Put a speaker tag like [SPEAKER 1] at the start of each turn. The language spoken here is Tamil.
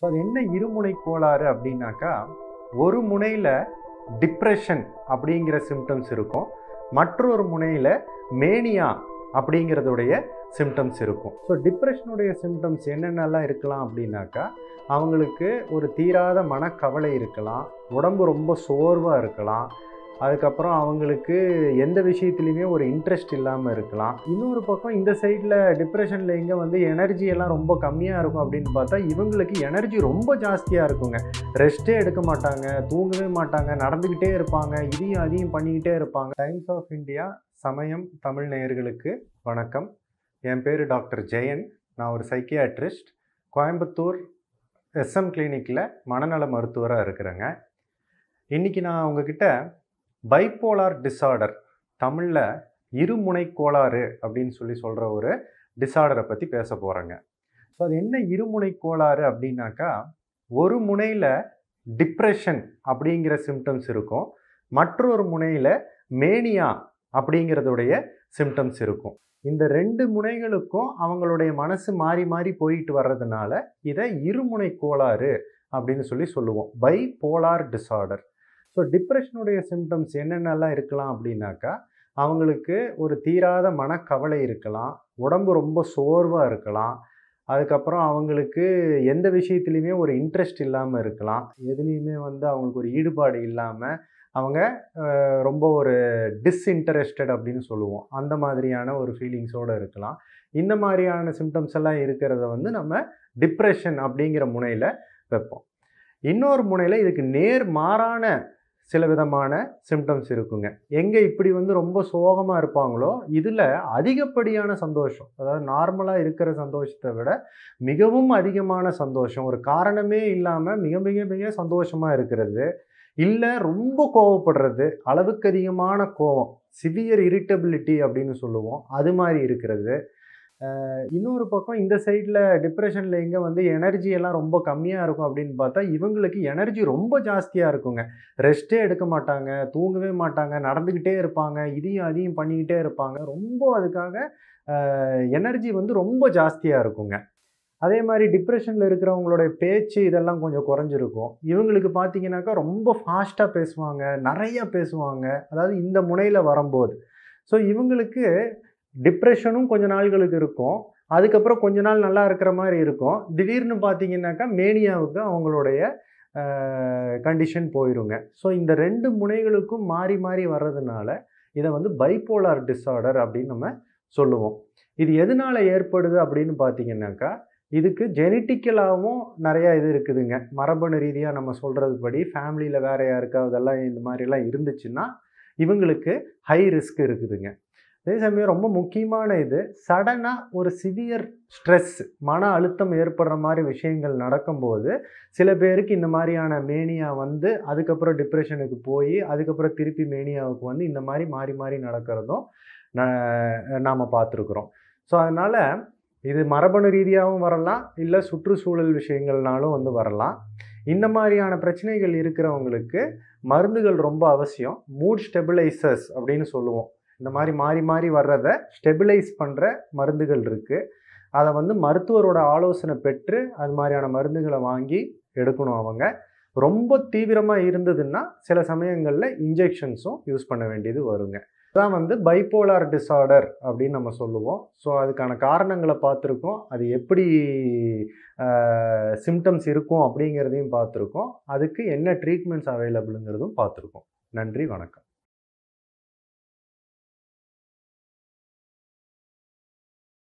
[SPEAKER 1] ஸோ அது என்ன இருமுனை கோளாறு அப்படின்னாக்கா ஒரு முனையில் டிப்ரெஷன் அப்படிங்கிற சிம்டம்ஸ் இருக்கும். மற்றொரு முனையில் மேனியா அப்படிங்கிறதுடைய சிம்டம்ஸ் இருக்கும். ஸோ டிப்ரெஷனுடைய சிம்டம்ஸ் என்னென்னலாம் இருக்கலாம் அப்படின்னாக்கா அவங்களுக்கு ஒரு தீராத மனக்கவலை இருக்கலாம் உடம்பு ரொம்ப சோர்வாக இருக்கலாம் அதுக்கப்புறம் அவங்களுக்கு எந்த விஷயத்துலையுமே ஒரு இன்ட்ரெஸ்ட் இல்லாமல் இருக்கலாம். இன்னொரு பக்கம் இந்த சைடில் டிப்ரெஷனில் எங்கே வந்து எனர்ஜி எல்லாம் ரொம்ப கம்மியாக இருக்கும் அப்படின்னு பார்த்தா இவங்களுக்கு எனர்ஜி ரொம்ப ஜாஸ்தியாக இருக்குங்க. ரெஸ்ட்டே எடுக்க மாட்டாங்க தூங்கவே மாட்டாங்க நடந்துக்கிட்டே இருப்பாங்க இதையும் அதையும் பண்ணிக்கிட்டே இருப்பாங்க. டைம்ஸ் ஆஃப் இந்தியா சமயம் தமிழ் நேயர்களுக்கு வணக்கம். என் பேர் டாக்டர் ஜெயன். நான் ஒரு சைக்கியாட்ரிஸ்ட் கோயம்புத்தூர் எஸ்எம் கிளினிக்கில் மனநல மருத்துவராக இருக்கிறேங்க. இன்றைக்கி நான் உங்ககிட்ட பைப்போலார் டிஸார்டர் தமிழில் இருமுனை கோளாறு அப்படின்னு சொல்லி சொல்கிற ஒரு டிஸார்டரை பற்றி பேச போகிறேங்க ஸோ அது என்ன இருமுனை கோளாறு அப்படின்னாக்கா ஒரு முனையில் டிப்ரெஷன் அப்படிங்கிற சிம்டம்ஸ் இருக்கும். மற்றொரு முனையில் மேனியா அப்படிங்கிறதுடைய சிம்டம்ஸ் இருக்கும். இந்த ரெண்டு முனைகளுக்கும் அவங்களுடைய மனசு மாறி மாறி போயிட்டு வர்றதுனால இதை இருமுனை கோளாறு அப்படின்னு சொல்லி சொல்லுவோம். பை போலார் டிஸார்டர் ஸோ டிப்ரெஷனுடைய சிம்டம்ஸ் என்னென்னலாம் இருக்கலாம் அப்படின்னாக்கா அவங்களுக்கு ஒரு தீராத மனக்கவலை இருக்கலாம் உடம்பு ரொம்ப சோர்வாக இருக்கலாம் அதுக்கப்புறம் அவங்களுக்கு எந்த விஷயத்துலையுமே ஒரு இன்ட்ரெஸ்ட் இல்லாமல் இருக்கலாம் எதுலேயுமே வந்து அவங்களுக்கு ஒரு ஈடுபாடு இல்லாமல் அவங்க ரொம்ப ஒரு டிஸ்இன்ட்ரெஸ்டட் அப்படின்னு சொல்லுவோம். அந்த மாதிரியான ஒரு ஃபீலிங்ஸோடு இருக்கலாம். இந்த மாதிரியான சிம்டம்ஸ் எல்லாம் இருக்கிறத வந்து நம்ம டிப்ரெஷன் அப்படிங்கிற முனையில் வைப்போம். இன்னொரு முனையில் இதுக்கு நேர் மாறான சில விதமான சிம்டம்ஸ் இருக்குங்க. எங்கே இப்படி வந்து ரொம்ப சோகமாக இருப்பாங்களோ இதில் அதிகப்படியான சந்தோஷம் அதாவது நார்மலாக இருக்கிற சந்தோஷத்தை விட மிகவும் அதிகமான சந்தோஷம் ஒரு காரணமே இல்லாமல் மிக மிக மிக சந்தோஷமாக இருக்கிறது இல்லை ரொம்ப கோவப்படுறது அளவுக்கு அதிகமான கோவம் சிவியர் இரிட்டபிலிட்டி அப்படின்னு சொல்லுவோம் அது மாதிரி இருக்கிறது இன்னொரு பக்கம் இந்த சைடில் டிப்ரெஷனில் எங்கே வந்து எனர்ஜி எல்லாம் ரொம்ப கம்மியாக இருக்கும் அப்படின்னு பார்த்தா இவங்களுக்கு எனர்ஜி ரொம்ப ஜாஸ்தியாக இருக்குங்க. ரெஸ்ட்டே எடுக்க மாட்டாங்க தூங்கவே மாட்டாங்க நடந்துக்கிட்டே இருப்பாங்க இதையும் அதையும் பண்ணிக்கிட்டே இருப்பாங்க. ரொம்ப அதுக்காக எனர்ஜி வந்து ரொம்ப ஜாஸ்தியாக இருக்குங்க. அதே மாதிரி டிப்ரெஷனில் இருக்கிறவங்களுடைய பேச்சு இதெல்லாம் கொஞ்சம் குறைஞ்சிருக்கும். இவங்களுக்கு பார்த்தீங்கன்னாக்கா ரொம்ப ஃபாஸ்ட்டாக பேசுவாங்க நிறையா பேசுவாங்க. அதாவது இந்த முனையில் வரும்போது. ஸோ இவங்களுக்கு டிப்ரெஷனும் கொஞ்ச நாள்களுக்கு இருக்கும். அதுக்கப்புறம் கொஞ்ச நாள் நல்லா இருக்கிற மாதிரி இருக்கும். திடீர்னு பார்த்தீங்கன்னாக்கா மேனியாவுக்கு அவங்களுடைய கண்டிஷன் போயிருங்க. ஸோ இந்த ரெண்டு முனைகளுக்கும் மாறி மாறி வர்றதுனால இதை வந்து பைப்போலார் டிஸார்டர் அப்படின்னு நம்ம சொல்லுவோம். இது எதனால் ஏற்படுது அப்படின்னு பார்த்தீங்கன்னாக்கா இதுக்கு ஜெனட்டிக்கலாகவும் நிறையா இது இருக்குதுங்க. மரபணு ரீதியாக நம்ம சொல்கிறது படி ஃபேமிலியில் வேற யாருக்காவதெல்லாம் இந்த மாதிரிலாம் இருந்துச்சுன்னா இவங்களுக்கு ஹை ரிஸ்க் இருக்குதுங்க. அதே சமயம் ரொம்ப முக்கியமான இது சடனாக ஒரு சிவியர் ஸ்ட்ரெஸ் மன அழுத்தம் ஏற்படுற மாதிரி விஷயங்கள் நடக்கும்போது சில பேருக்கு இந்த மாதிரியான மேனியா வந்து அதுக்கப்புறம் டிப்ரெஷனுக்கு போய் அதுக்கப்புறம் திருப்பி மேனியாவுக்கு வந்து இந்த மாதிரி மாறி மாறி நடக்கிறதும் நாம் பார்த்துருக்குறோம். ஸோ அதனால் இது மரபணு ரீதியாகவும் வரலாம் இல்லை சுற்றுச்சூழல் விஷயங்கள்னாலும் வந்து வரலாம். இந்த மாதிரியான பிரச்சனைகள் இருக்கிறவங்களுக்கு மருந்துகள் ரொம்ப அவசியம். மூட் ஸ்டெபிளைசர்ஸ் அப்படின்னு சொல்லுவோம். இந்த மாதிரி மாறி மாறி வர்றதை ஸ்டெபிலைஸ் பண்ணுற மருந்துகள் இருக்குது அதை வந்து மருத்துவரோட ஆலோசனை பெற்று அது மாதிரியான மருந்துகளை வாங்கி எடுக்கணும் அவங்க. ரொம்ப தீவிரமாக இருந்ததுன்னா சில சமயங்களில் இன்ஜெக்ஷன்ஸும் யூஸ் பண்ண வேண்டியது வருங்க. தான் வந்து பைப்போலார் டிஸார்டர் அப்படின்னு நம்ம சொல்லுவோம். ஸோ அதுக்கான காரணங்களை பார்த்துருக்கோம். அது எப்படி சிம்டம்ஸ் இருக்கும் அப்படிங்கிறதையும் பார்த்துருக்கோம். அதுக்கு என்ன ட்ரீட்மெண்ட்ஸ் அவைலபிளுங்கிறதும் பார்த்துருக்கோம். நன்றி வணக்கம்.